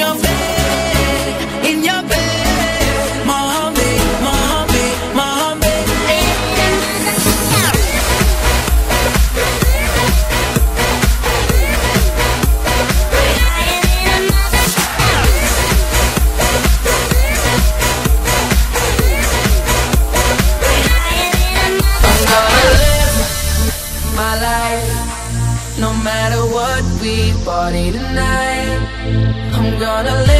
your face gonna live.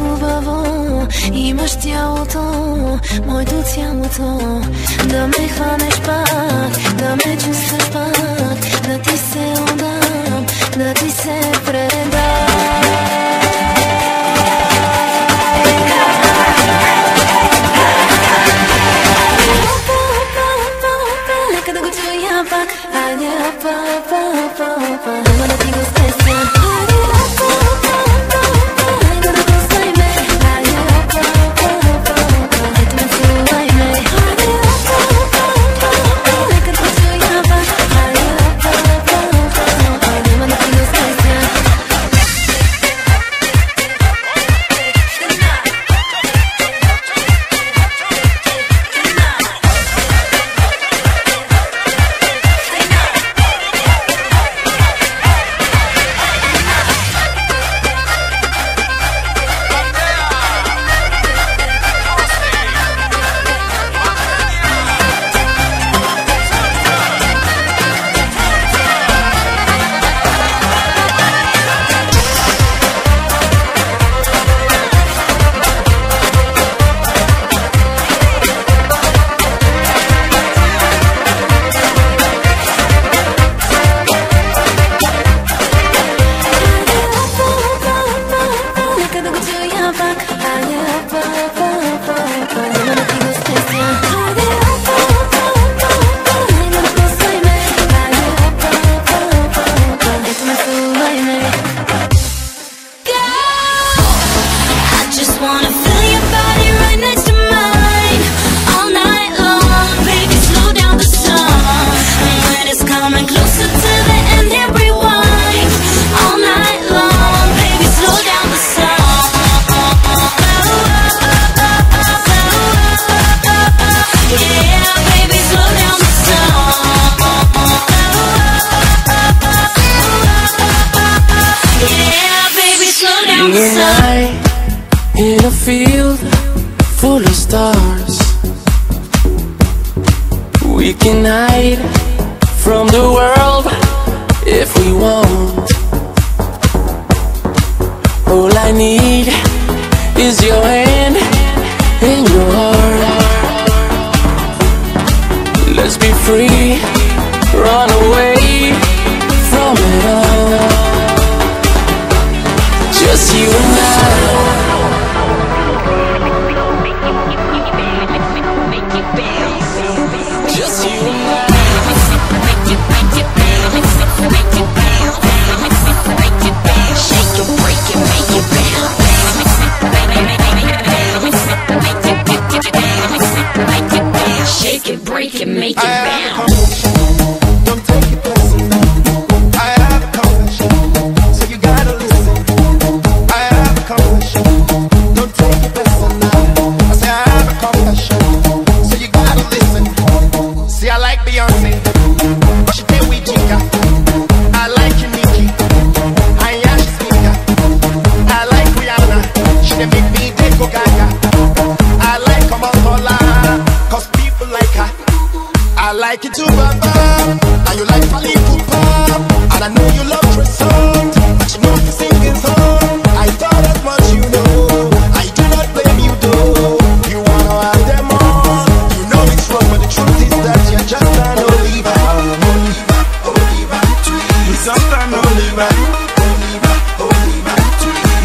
хубаво Имаш тялото, моето тялото Да ме хванеш пак, да ме чувстваш пак Да ти се отдам, да ти се предам. field full of stars. We can hide from the world if we want. All I need is your hand and your heart. Let's be free, run away from it all. Just you and I. I like cause people like her. I like it too, baba. Now you like And I know you love but. I thought as much you know. I do not blame you though. You wanna have them all. You know it's wrong, but the truth is that you're You're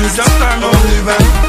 You're just an Oliver.